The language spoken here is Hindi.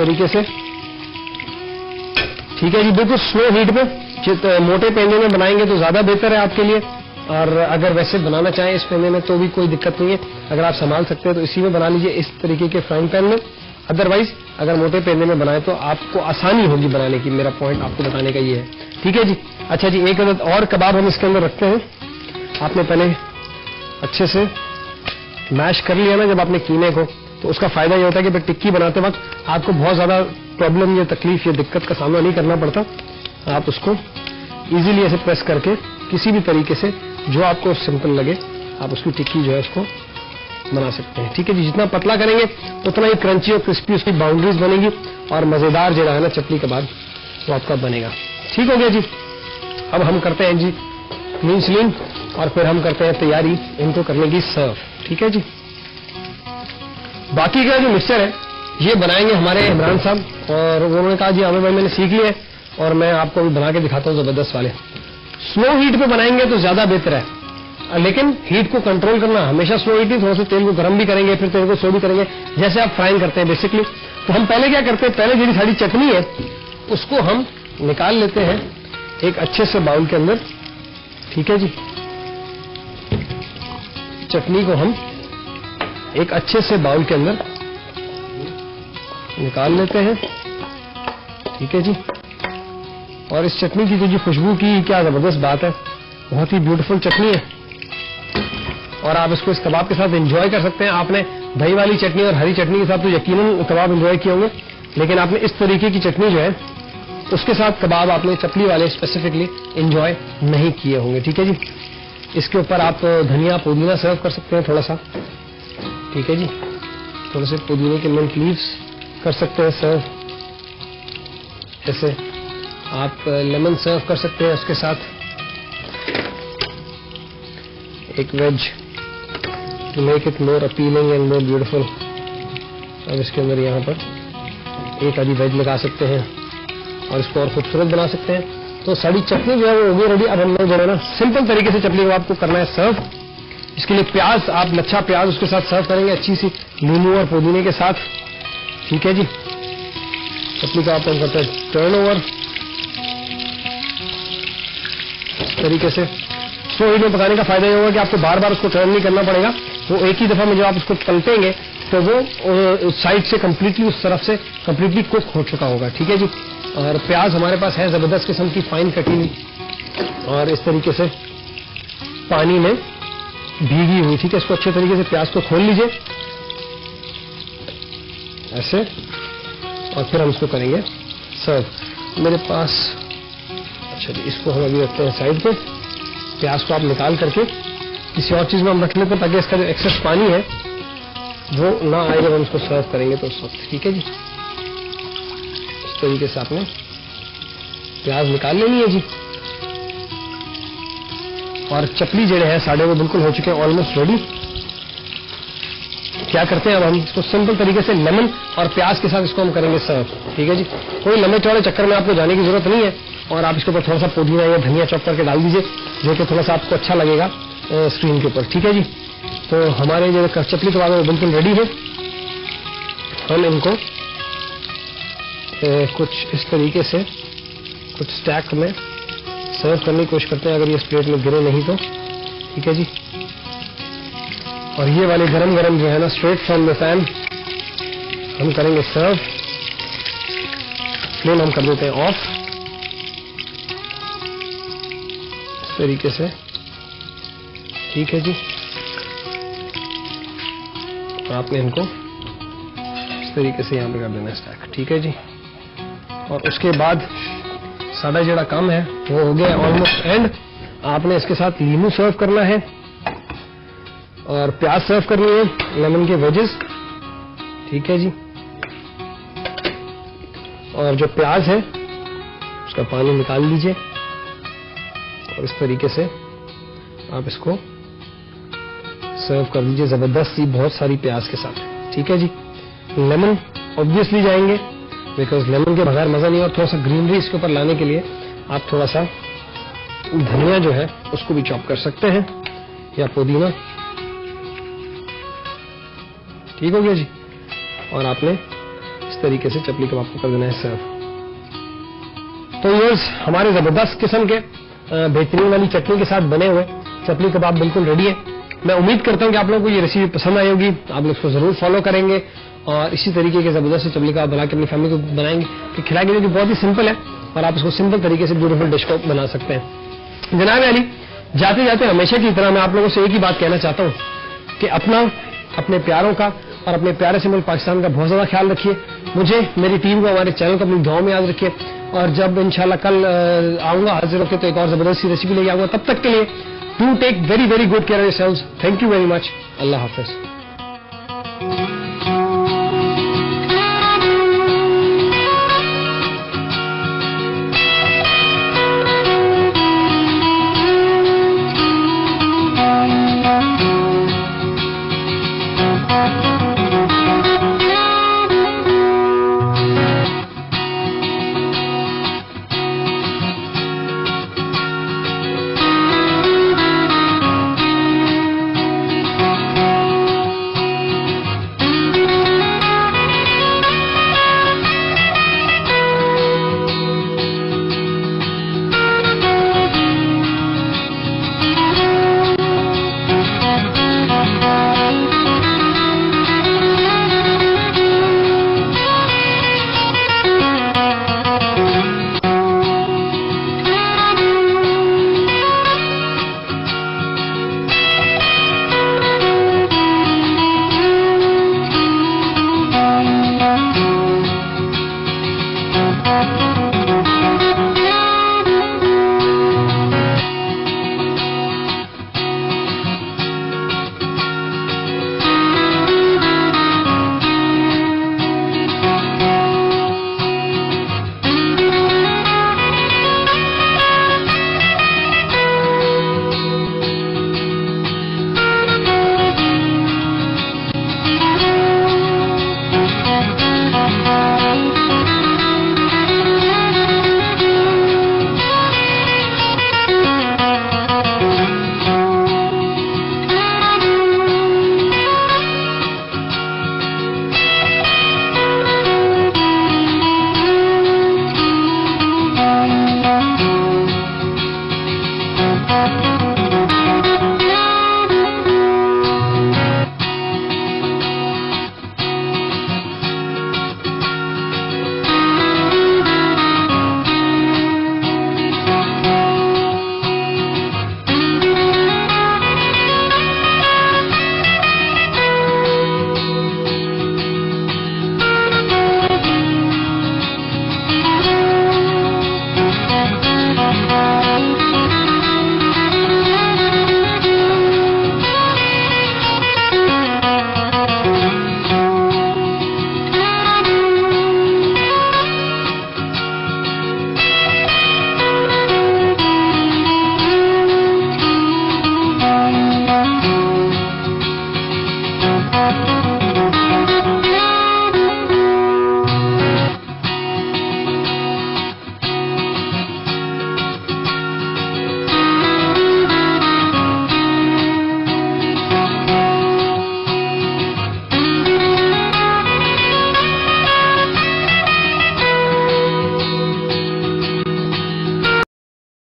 तरीके से। ठीक है जी, बिल्कुल स्लो हीट पे। मोटे पैने में बनाएँगे तो ज़्यादा बेहतर है आपके लिए। और अगर वैसे बनाना चाहें इस पैने में तो भी कोई दिक्कत नहीं है। अगर आप संभाल सकते हैं तो इसी में बना लीजिए इस तरीके के फ्राइंग पैन में। अदरवाइज़ अगर मोटे पैने में बनाए तो आपको आसानी होगी बनाने की। मेरा पॉइंट आपको बताने का ये है। ठीक है जी? अच्छा जी, एक अदद और कबाब हम इसके अंदर रखते हैं। आपने पहले अच्छे से मैश कर लिया ना जब आपने कीमे को। तो उसका फ़ायदा ये होता है कि टिक्की बनाते वक्त आपको बहुत ज़्यादा प्रॉब्लम या तकलीफ़ या दिक्कत का सामना नहीं करना पड़ता। आप उसको इजीली ऐसे प्रेस करके किसी भी तरीके से जो आपको सिंपल लगे, आप उसकी टिक्की जो है उसको बना सकते हैं। ठीक है जी, जितना पतला करेंगे, उतना ही क्रंची और क्रिस्पी उसकी बाउंड्रीज बनेगी और मज़ेदार जो है ना चटनी के बाद वो आपका बनेगा। ठीक हो गया जी? अब हम करते हैं जी स्लीन और फिर हम करते हैं तैयारी इनको करने की सर्व ठीक है जी? बाकी का जो मिक्सचर है, ये बनाएँगे हमारे इमरान साहब, और उन्होंने कहा, जी, आमिर भाई, मैंने सीख लिया है, और मैं आपको भी बना के दिखाता हूँ, ज़बरदस्त वाले स्लो हीट पे बनाएँगे तो ज़्यादा बेहतर है। लेकिन हीट को कंट्रोल करना, हमेशा स्लो हीट ही थोड़ा सा तेल को गर्म भी करेंगे, फिर तेल को स्लो भी करेंगे, जैसे आप फ्राइंग करते हैं बेसिकली तो हम पहले क्या करते हैं, पहले जो सारी चटनी है, उसको हम निकाल लेते हैं एक अच्छे से बाउल के अंदर। ठीक है जी? चटनी को हम एक अच्छे से बाउल के अंदर निकाल लेते हैं। ठीक है जी। और इस चटनी की तो जी खुशबू की क्या ज़बरदस्त बात है। बहुत ही ब्यूटीफुल चटनी है। और आप इसको इस कबाब के साथ एंजॉय कर सकते हैं। आपने दही वाली चटनी और हरी चटनी के साथ तो यकीनन कबाब एंजॉय किए होंगे। लेकिन आपने इस तरीके की चटनी जो है, उसके साथ कबाब आपने चपली वाले स्पेसिफिकली एंजॉय नहीं किए होंगे। ठीक है जी। इसके ऊपर आप धनिया, पुदीना सर्व कर सकते हैं थोड़ा सा। ठीक है जी। थोड़े से पुदीने के मिंट लीव्स कर सकते हैं सर्व जैसे आप लेमन सर्व कर सकते हैं उसके साथ। एक way to make it more appealing and more beautiful अब इसके अंदर यहाँ पर एक आधी वेज लगा सकते हैं और इसको और खूबसूरत बना सकते हैं। तो साड़ी चटनी जो है वो होगी रेडी अब हम लोग जो है ना सिंपल तरीके से चटनी को आपको करना है सर्व इसके लिए प्याज, आप लच्छा प्याज उसके साथ सर्व करेंगे अच्छी सी नींबू और पुदीने के साथ। ठीक है जी? चटनी का आप करते हैं? टर्न ओवर तरीके से। स्लो हीट में पकाने का फ़ायदा ये होगा कि आपको बार बार उसको टर्न नहीं करना पड़ेगा। वो एक ही दफ़ा में जब आप उसको पलटेंगे तो वो साइड से कंप्लीटली उस तरफ़ से कंप्लीटली कुक हो चुका होगा। ठीक है जी? और प्याज हमारे पास है, ज़बरदस्त किस्म की फाइन कटी हुई। और इस तरीके से पानी में भीगी हुई ठीक है इसको अच्छे तरीके से प्याज को खोल लीजिए। ऐसे। और फिर हम इसको करेंगे सर्व। मेरे पास अच्छा जी, इसको हम अभी रखते हैं साइड पे। प्याज को आप निकाल करके किसी और चीज़ में हम रख लेते हैं ताकि इसका जो एक्सेस पानी है, वो ना आए जब हम इसको सर्व करेंगे तो उस वक्त, ठीक है जी? इस तरीके से आपने प्याज निकाल लेनी है जी। और चपली जड़े हैं, साढ़े वो बिल्कुल हो चुके हैं ऑलमोस्ट रेडी क्या करते हैं अब हम? इसको सिंपल तरीके से लेमन और प्याज के साथ इसको हम करेंगे सर्व ठीक है जी? कोई लंबे चौड़े चक्कर में आपको जाने की ज़रूरत नहीं है। और आप इसके ऊपर थोड़ा सा पुदीना या धनिया चॉप करके डाल दीजिए, जो कि थोड़ा सा आपको अच्छा लगेगा स्क्रीन के ऊपर। ठीक है जी? तो हमारे जो चपली के बाद वो बिल्कुल रेडी है। हम इनको कुछ इस तरीके से, कुछ स्टैक में सर्व करने की कोशिश करते हैं, अगर ये प्लेट में गिरे नहीं तो। ठीक है जी? और ये वाले गरम गरम जो है ना स्ट्रेट फ्रॉम द फ़ैन हम करेंगे सर्व फ्लेम हम कर देते हैं ऑफ़ इस तरीके से। ठीक है जी? और आपने इनको इस तरीके से यहाँ पे कर देना स्टैक ठीक है जी? और उसके बाद साढ़ा जड़ा कम है, वो हो गया ऑलमोस्ट एंड आपने इसके साथ लीमू सर्व करना है और प्याज सर्व करनी है लेमन के वेजेस ठीक है जी। और जो प्याज है, उसका पानी निकाल लीजिए। और इस तरीके से आप इसको सर्व कर दीजिए ज़बरदस्त सी बहुत सारी प्याज के साथ। ठीक है जी। लेमन ऑब्वियसली जाएँगे। बिकॉज़ लेमन के बगैर मज़ा नहीं और थोड़ा सा ग्रीनरी इसके ऊपर लाने के लिए आप थोड़ा सा धनिया जो है, उसको भी चॉप कर सकते हैं, या पुदीना। ठीक हो गया जी? और आपने इस तरीके से चपली कबाब को कर देना है सर्व तो यूर्स हमारे ज़बरदस्त किस्म के बेहतरीन वाली चटनी के साथ बने हुए। चपली कबाब बिल्कुल रेडी है। मैं उम्मीद करता हूँ कि आप लोगों को ये रेसिपी पसंद आई होगी। आप लोग इसको ज़रूर फॉलो करेंगे। और इसी तरीके के ज़बरदस्त चपली कबाब बना के अपनी फैमिली को बनाएँगे। कि खिलाएँगे जो कि बहुत ही सिंपल है और आप इसको सिंपल तरीके से ब्यूटीफुल डिश को बना सकते हैं। जनाब अली जाते जाते हमेशा की तरह मैं आप लोगों से एक ही बात कहना चाहता हूँ कि अपना, अपने प्यारों का और अपने प्यारे से मुल्क पाकिस्तान का बहुत ज़्यादा ख्याल रखिए। मुझे, मेरी टीम को, हमारे चैनल को अपनी गाँव में याद रखिए। और जब इंशाल्लाह कल आऊँगा हाजिर होकर तो एक और ज़बरदस्त रेसिपी लेके आऊँगा। तब तक के लिए do take very very good care of yourselves thank you very much Allah Hafiz.